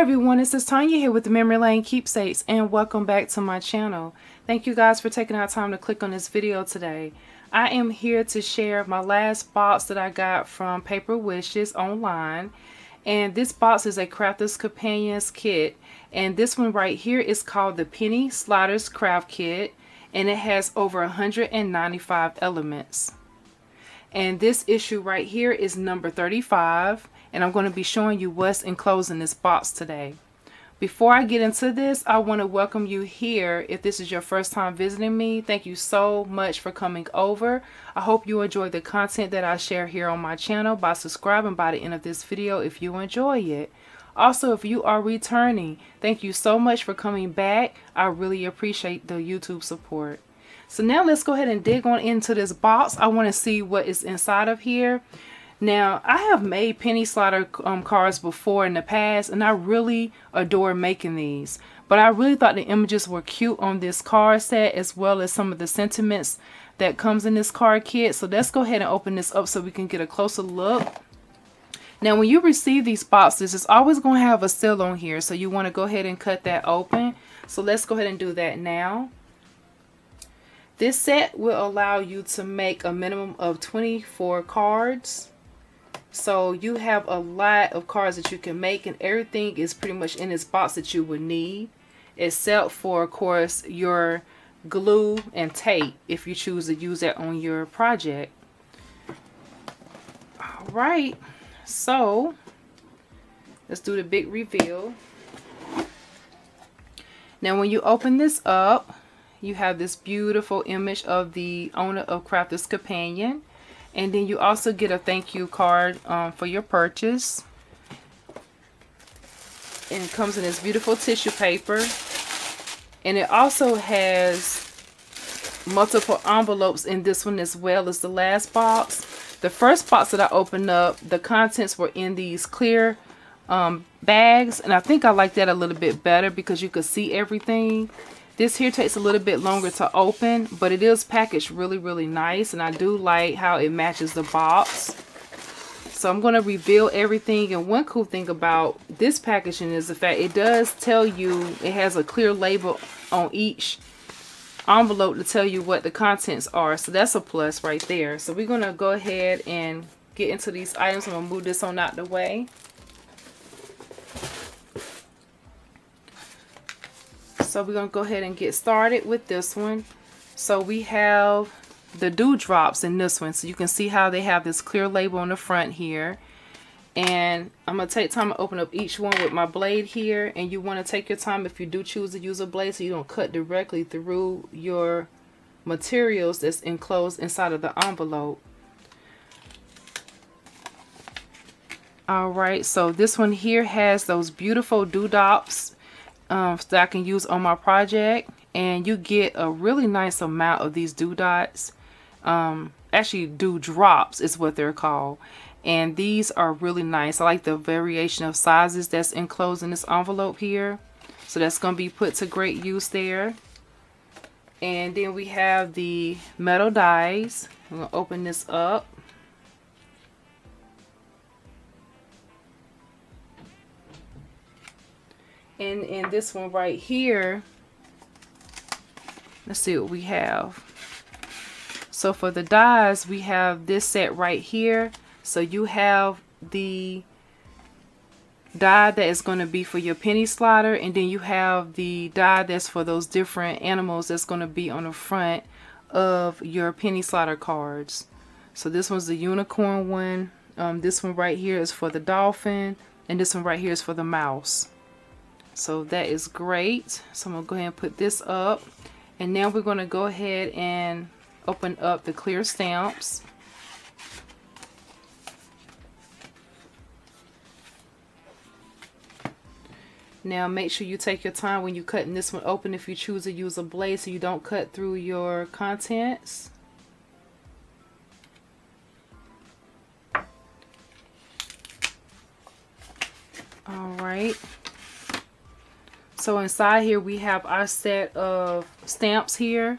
Everyone, this is Tanya here with the Memory Lane Keepsakes and welcome back to my channel. Thank you guys for taking out time to click on this video today. I am here to share my last box that I got from Paper Wishes online. And this box is a Crafter's Companions kit. And this one right here is called the Penny Sliders Craft Kit. And it has over 195 elements. And this issue right here is number 35 and I'm going to be showing you what's enclosed in this box today. Before I get into this, I want to welcome you here. If this is your first time visiting me, thank you so much for coming over. I hope you enjoy the content that I share here on my channel by subscribing by the end of this video if you enjoy it. Also, if you are returning, thank you so much for coming back. I really appreciate the YouTube support. So now let's go ahead and dig on into this box. I want to see what is inside of here. Now, I have made penny slider um, cards before in the past, and I really adore making these. But I really thought the images were cute on this card set, as well as some of the sentiments that comes in this card kit. So let's go ahead and open this up so we can get a closer look. Now, when you receive these boxes, it's always going to have a seal on here, so you want to go ahead and cut that open. So let's go ahead and do that now. This set will allow you to make a minimum of 24 cards. So you have a lot of cards that you can make and everything is pretty much in this box that you would need except for of course your glue and tape if you choose to use that on your project. Alright, so let's do the big reveal. Now when you open this up, you have this beautiful image of the owner of Crafter's Companion. And then you also get a thank you card um, for your purchase. And it comes in this beautiful tissue paper. And it also has multiple envelopes in this one as well as the last box. The first box that I opened up the contents were in these clear um, bags. And I think I like that a little bit better because you could see everything this here takes a little bit longer to open, but it is packaged really, really nice. And I do like how it matches the box. So I'm going to reveal everything. And one cool thing about this packaging is the fact it does tell you, it has a clear label on each envelope to tell you what the contents are. So that's a plus right there. So we're going to go ahead and get into these items. I'm going to move this on out the way. So we're going to go ahead and get started with this one. So we have the dewdrops in this one. So you can see how they have this clear label on the front here. And I'm going to take time to open up each one with my blade here. And you want to take your time if you do choose to use a blade so you don't cut directly through your materials that's enclosed inside of the envelope. Alright, so this one here has those beautiful dewdrops um, that I can use on my project and you get a really nice amount of these doodads um, actually dewdrops is what they're called. And these are really nice. I like the variation of sizes that's enclosed in this envelope here. So that's going to be put to great use there. And then we have the metal dies. I'm going to open this up and in this one right here. Let's see what we have. So for the dies we have this set right here. So you have the die that is going to be for your penny slider and then you have the die that's for those different animals that's going to be on the front of your penny slider cards. So this one's the unicorn one. Um, this one right here is for the dolphin and this one right here is for the mouse so that is great. So I'm to go ahead and put this up. And now we're going to go ahead and open up the clear stamps. Now make sure you take your time when you're cutting this one open if you choose to use a blade so you don't cut through your contents. Alright. So inside here we have our set of stamps here.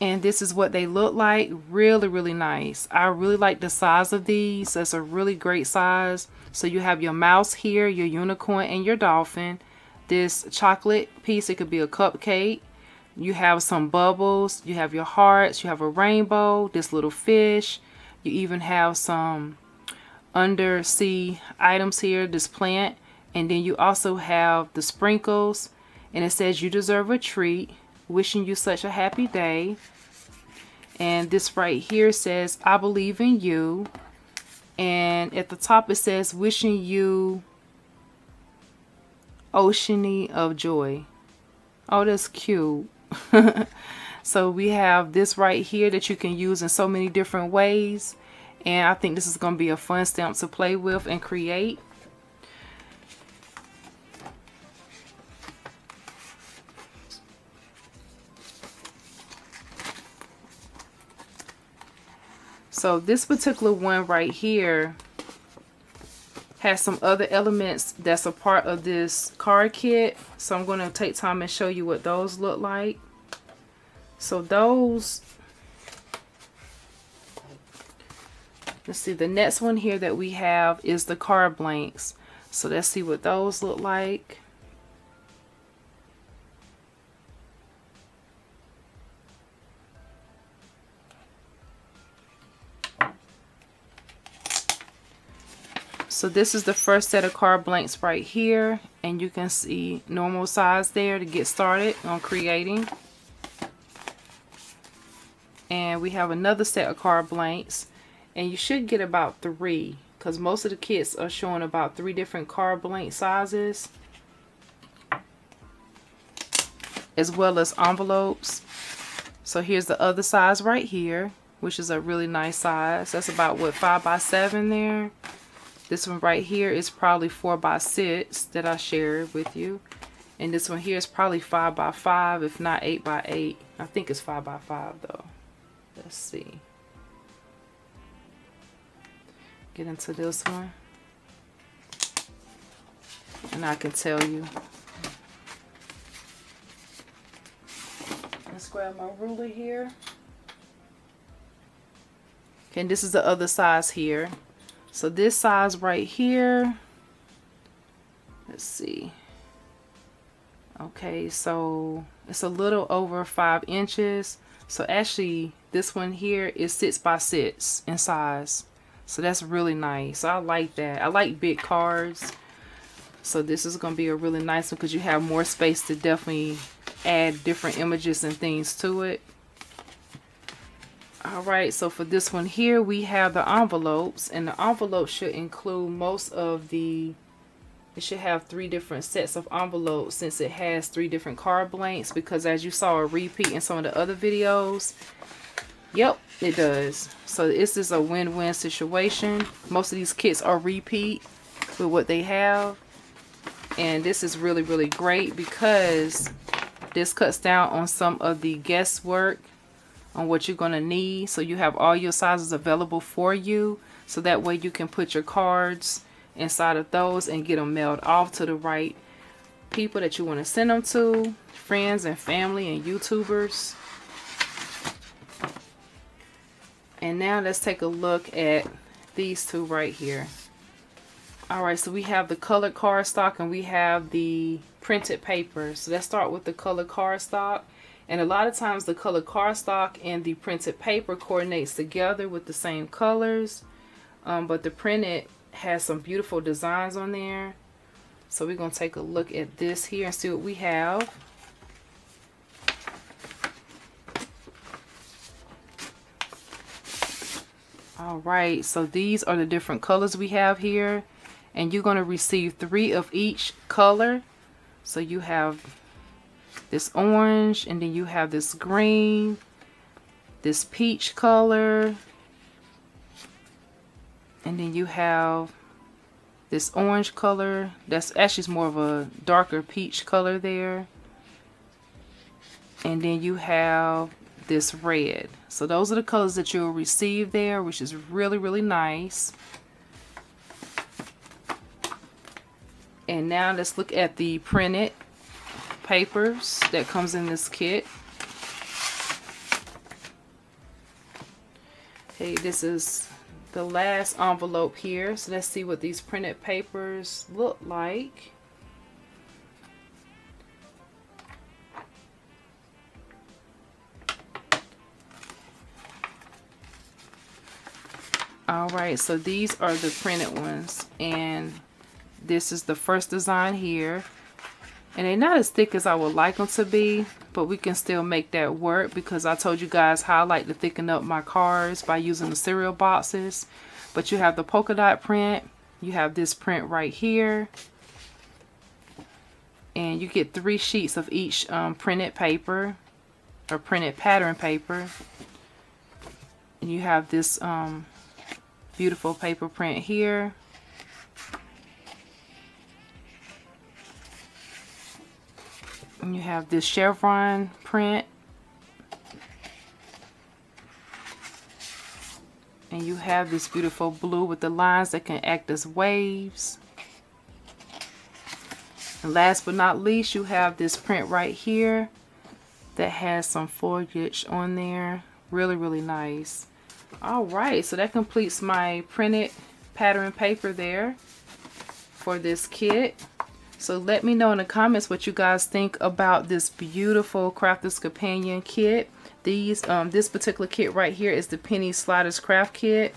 and this is what they look like. Really really nice. I really like the size of these. That's a really great size. So you have your mouse here your unicorn and your dolphin. This chocolate piece it could be a cupcake. You have some bubbles. You have your hearts. You have a rainbow this little fish. You even have some undersea items here this plant and then you also have the sprinkles and it says you deserve a treat wishing you such a happy day. And this right here says, I believe in you. And at the top it says, wishing you oceany of joy. Oh, that's cute. so we have this right here that you can use in so many different ways. And I think this is going to be a fun stamp to play with and create. So this particular one right here has some other elements that's a part of this card kit. So I'm going to take time and show you what those look like. So those, let's see, the next one here that we have is the card blanks. So let's see what those look like. So this is the first set of card blanks right here. And you can see normal size there to get started on creating. And we have another set of card blanks. And you should get about three. Because most of the kits are showing about three different card blank sizes. As well as envelopes. So here's the other size right here. Which is a really nice size. That's about, what, 5 by 7 there? This one right here is probably 4 by 6 that I shared with you. And this one here is probably 5 by 5 if not 8 by 8 I think it's 5 by 5 though. Let's see. Get into this one. And I can tell you. Let's grab my ruler here. Okay, and this is the other size here. So this size right here, let's see. Okay, so it's a little over five inches. So actually this one here is six by six in size. So that's really nice. I like that. I like big cards. So this is going to be a really nice one because you have more space to definitely add different images and things to it. All right, so for this one here, we have the envelopes, and the envelope should include most of the, it should have three different sets of envelopes since it has three different card blanks, because as you saw a repeat in some of the other videos, yep, it does. So this is a win-win situation. Most of these kits are repeat with what they have, and this is really, really great because this cuts down on some of the guesswork on what you're going to need. So you have all your sizes available for you so that way you can put your cards inside of those and get them mailed off to the right people that you want to send them to friends and family and youtubers. And now let's take a look at these two right here. All right so we have the colored cardstock and we have the printed paper. So let's start with the colored cardstock and a lot of times the color cardstock and the printed paper coordinates together with the same colors. Um, but the printed has some beautiful designs on there. So we're going to take a look at this here and see what we have. All right, so these are the different colors we have here. And you're going to receive three of each color. So you have this orange and then you have this green this peach color and then you have this orange color. That's actually more of a darker peach color there. And then you have this red. So those are the colors that you'll receive there which is really really nice. And now let's look at the printed papers that comes in this kit. Okay, this is the last envelope here. So let's see what these printed papers look like. Alright, so these are the printed ones. And this is the first design here. And they're not as thick as I would like them to be. But we can still make that work because I told you guys how I like to thicken up my cards by using the cereal boxes. But you have the polka dot print. You have this print right here. And you get three sheets of each um, printed paper or printed pattern paper. And you have this um, beautiful paper print here. And you have this chevron print. And you have this beautiful blue with the lines that can act as waves. And last but not least, you have this print right here that has some foliage on there. Really, really nice. All right, so that completes my printed pattern paper there for this kit. So let me know in the comments what you guys think about this beautiful Crafter's Companion kit. These, um, this particular kit right here is the Penny Sliders Craft Kit.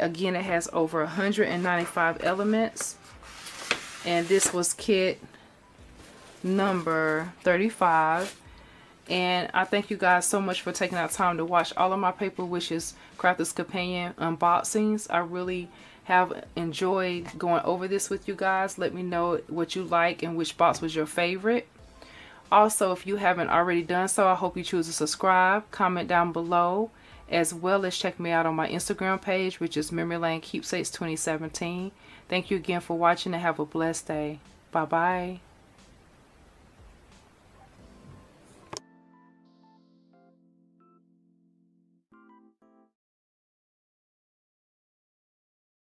Again, it has over 195 elements. And this was kit number 35 and I thank you guys so much for taking out time to watch all of my Paper Wishes Crafter's Companion unboxings. I really have enjoyed going over this with you guys. Let me know what you like and which box was your favorite. Also, if you haven't already done so, I hope you choose to subscribe, comment down below, as well as check me out on my Instagram page, which is Memory Lane Keepsakes 2017. Thank you again for watching and have a blessed day. Bye-bye.